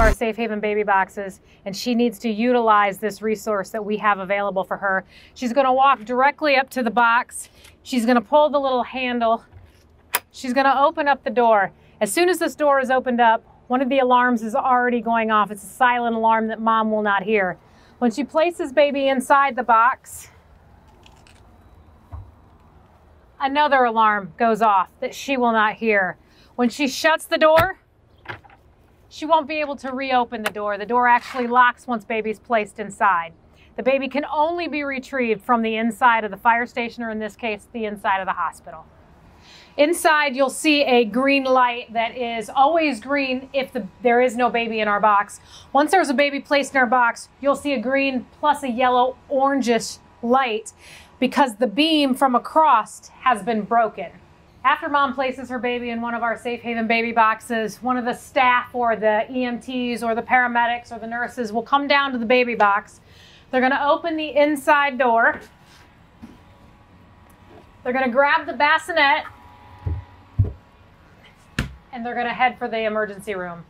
our Safe Haven baby boxes and she needs to utilize this resource that we have available for her. She's gonna walk directly up to the box. She's gonna pull the little handle. She's gonna open up the door. As soon as this door is opened up, one of the alarms is already going off. It's a silent alarm that mom will not hear. When she places baby inside the box, another alarm goes off that she will not hear. When she shuts the door, she won't be able to reopen the door. The door actually locks once baby's placed inside. The baby can only be retrieved from the inside of the fire station, or in this case, the inside of the hospital. Inside, you'll see a green light that is always green if the, there is no baby in our box. Once there's a baby placed in our box, you'll see a green plus a yellow orangish light because the beam from across has been broken. After mom places her baby in one of our Safe Haven baby boxes, one of the staff or the EMTs or the paramedics or the nurses will come down to the baby box. They're going to open the inside door. They're going to grab the bassinet and they're going to head for the emergency room.